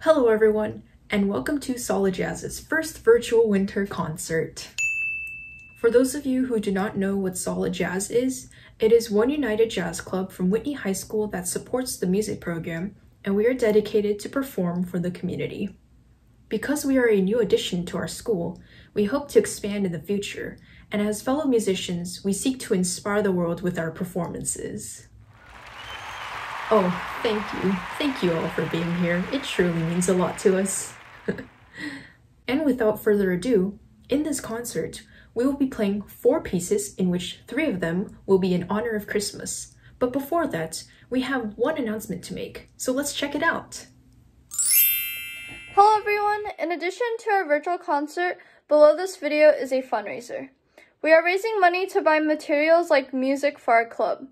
Hello, everyone, and welcome to Solid Jazz's first virtual winter concert. For those of you who do not know what Solid Jazz is, it is one united jazz club from Whitney High School that supports the music program, and we are dedicated to perform for the community. Because we are a new addition to our school, we hope to expand in the future, and as fellow musicians, we seek to inspire the world with our performances. Oh, thank you. Thank you all for being here. It truly means a lot to us. and without further ado, in this concert, we will be playing four pieces in which three of them will be in honor of Christmas. But before that, we have one announcement to make, so let's check it out. Hello everyone! In addition to our virtual concert, below this video is a fundraiser. We are raising money to buy materials like music for our club.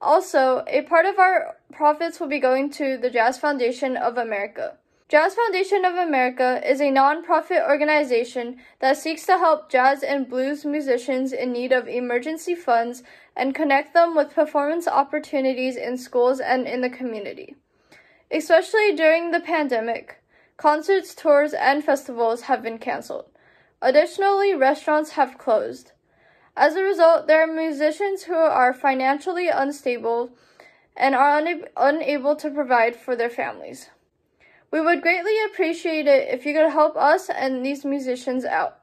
Also, a part of our profits will be going to the Jazz Foundation of America. Jazz Foundation of America is a non-profit organization that seeks to help jazz and blues musicians in need of emergency funds and connect them with performance opportunities in schools and in the community. Especially during the pandemic, concerts, tours, and festivals have been canceled. Additionally, restaurants have closed. As a result, there are musicians who are financially unstable and are una- unable to provide for their families. We would greatly appreciate it if you could help us and these musicians out.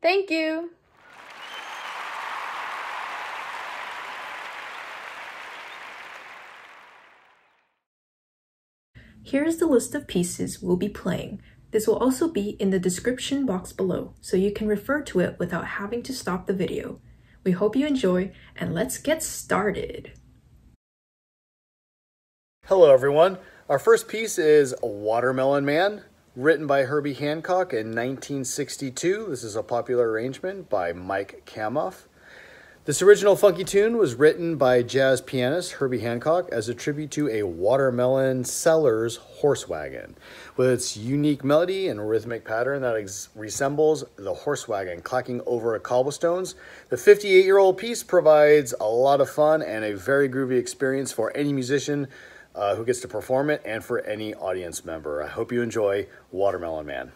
Thank you. Here is the list of pieces we'll be playing. This will also be in the description box below, so you can refer to it without having to stop the video. We hope you enjoy, and let's get started. Hello, everyone. Our first piece is Watermelon Man, written by Herbie Hancock in 1962. This is a popular arrangement by Mike Kamuf. This original funky tune was written by jazz pianist Herbie Hancock as a tribute to a watermelon seller's horse wagon, with its unique melody and rhythmic pattern that resembles the horse wagon clacking over cobblestones. The 58 year old piece provides a lot of fun and a very groovy experience for any musician uh, who gets to perform it and for any audience member. I hope you enjoy Watermelon Man.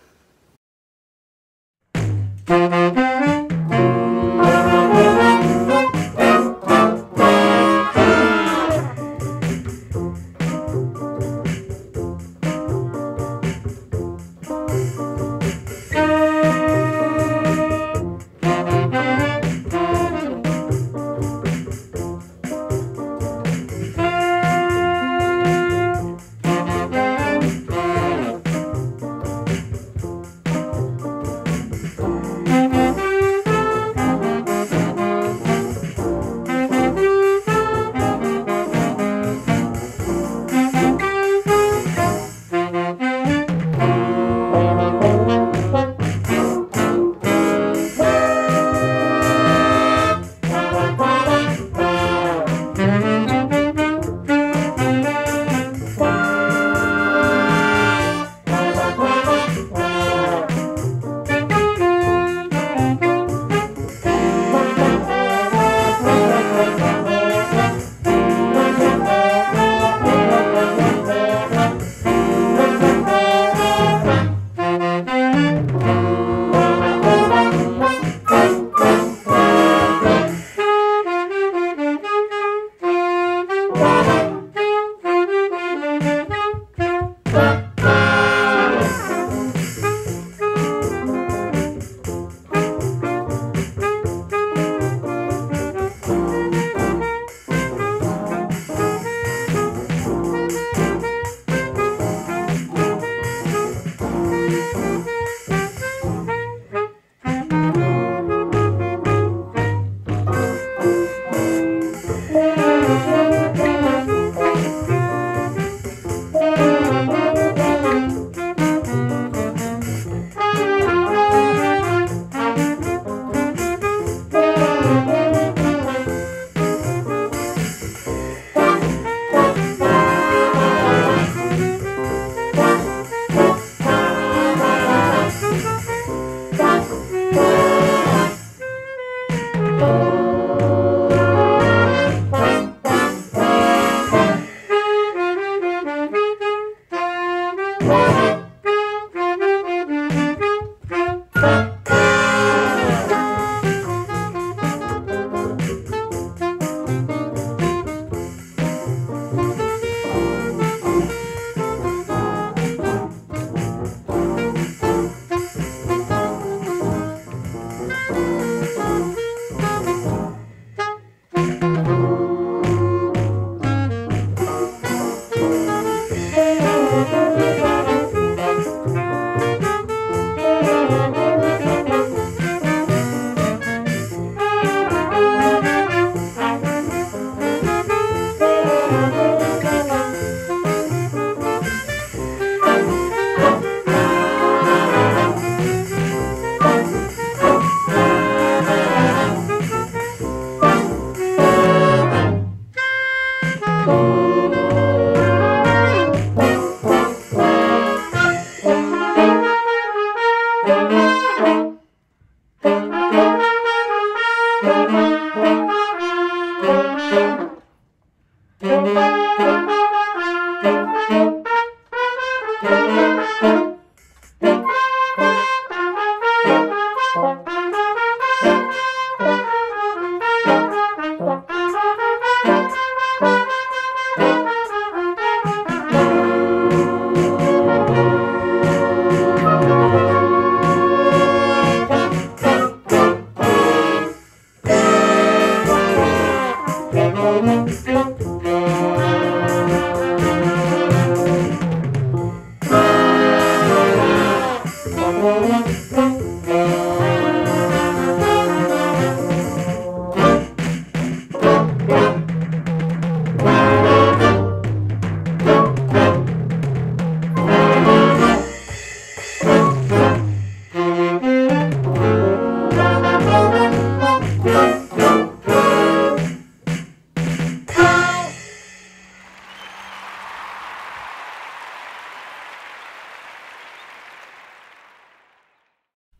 Bye.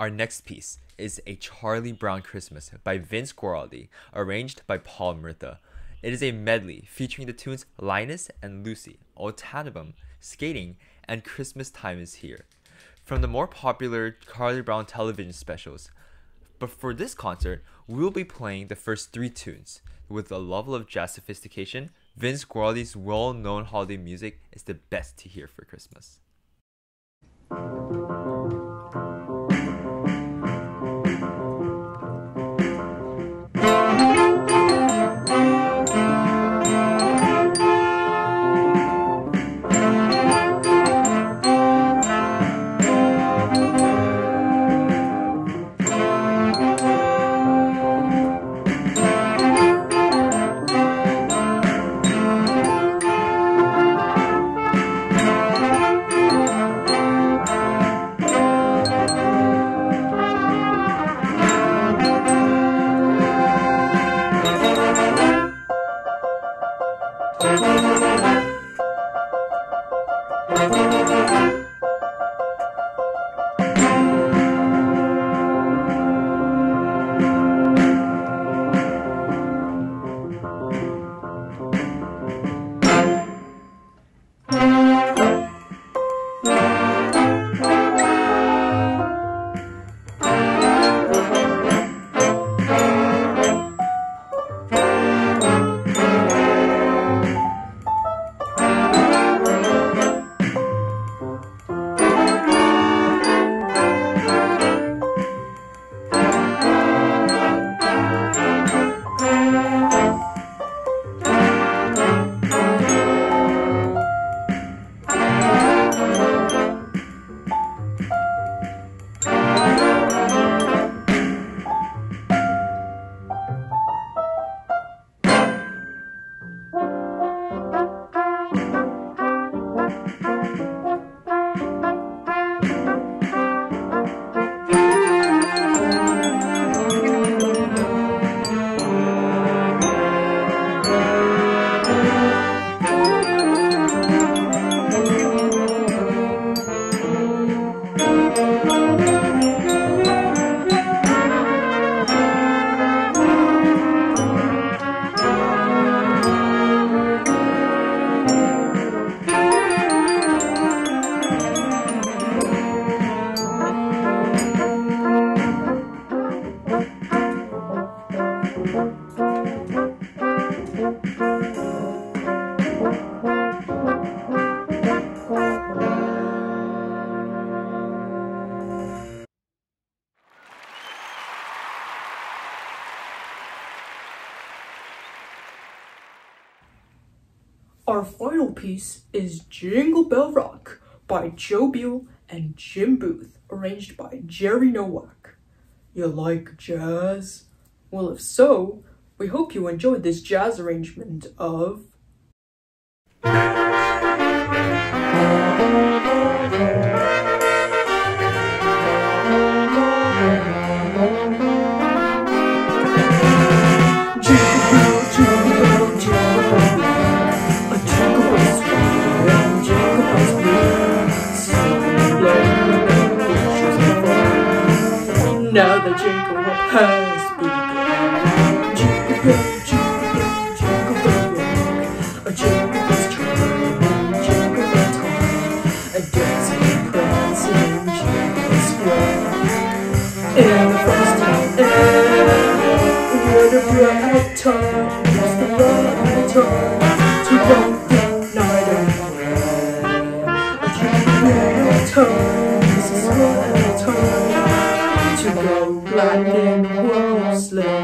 Our next piece is A Charlie Brown Christmas by Vince Guaraldi, arranged by Paul Murtha. It is a medley featuring the tunes Linus and Lucy, O Tannenbaum, Skating, and Christmas Time is Here. From the more popular Charlie Brown television specials. But for this concert, we will be playing the first three tunes. With a level of jazz sophistication, Vince Guaraldi's well known holiday music is the best to hear for Christmas. Our final piece is Jingle Bell Rock by Joe Beal and Jim Boothe, arranged by Jerry Nowak. You like jazz? Well, if so, we hope you enjoyed this jazz arrangement of time! It's the right time to rock the night jingle bell time, this is time to go whistling. Give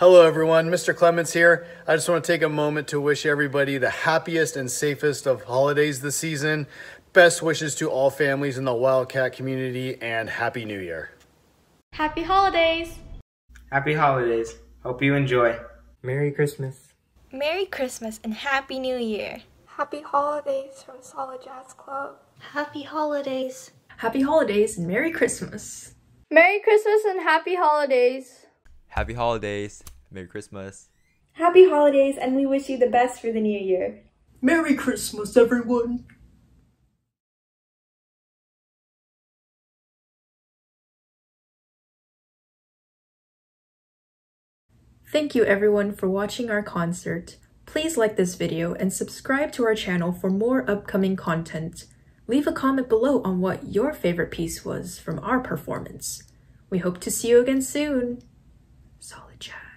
Hello, everyone. Mr. Clements here. I just want to take a moment to wish everybody the happiest and safest of holidays this season. Best wishes to all families in the Wildcat community and Happy New Year. Happy holidays! Happy holidays. Hope you enjoy. Merry Christmas. Merry Christmas and Happy New Year. Happy holidays from Solid Jazz Club. Happy holidays. Happy holidays and Merry Christmas. Merry Christmas and happy holidays! Happy holidays. Merry Christmas. Happy holidays, and we wish you the best for the new year. Merry Christmas, everyone. Thank you everyone for watching our concert. Please like this video and subscribe to our channel for more upcoming content. Leave a comment below on what your favorite piece was from our performance. We hope to see you again soon. Solid Jazz.